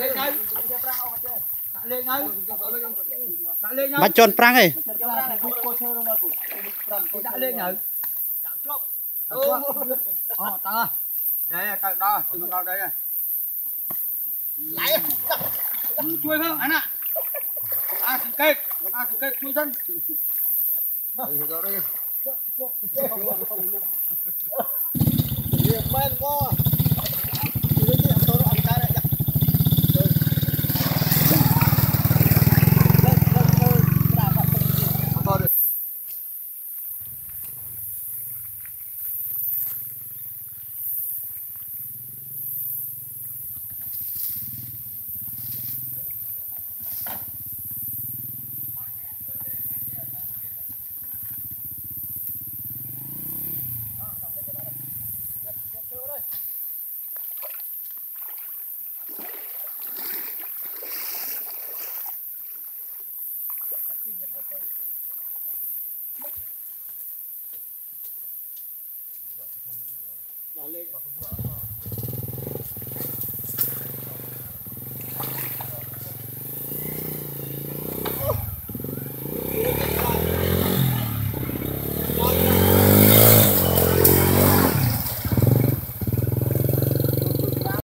lên ngay Đặt lên ngay Đặt lên ngay បាច់ជន់ប្រាំងឯង Đặt lên nhử Ờ, tao Đây, tao đo, đừng đo đây này Lấy Chui không, anh ạ À, thì cây, à, thì cây, chui thân Đặt Balik.